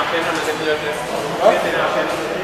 apenas, no sé si lo crees. ¿No? Apenas.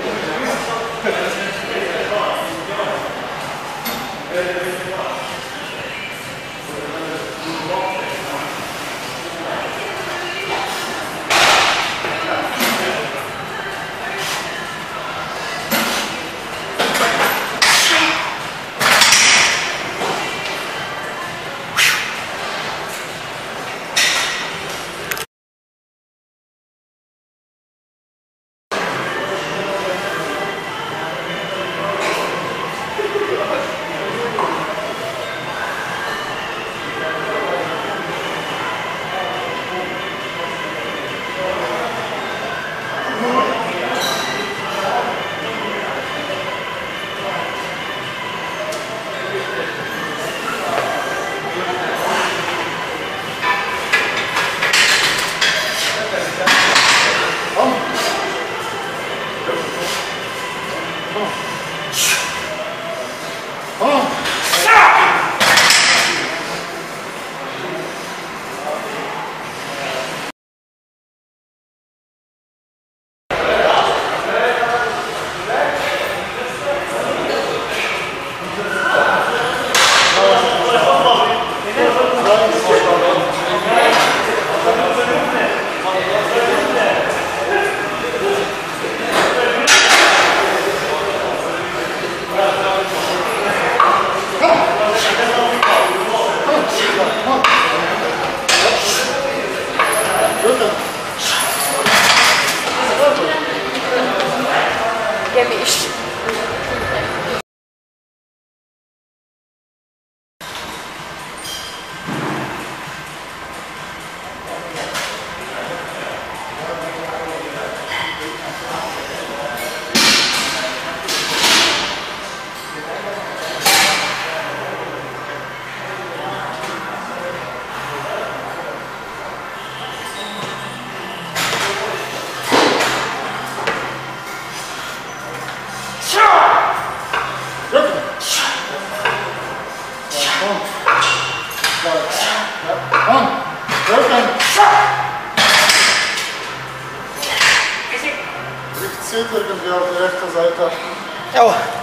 feliz. Gemischt. Ich ziehe irgendwie auf die rechte Seite. Ja.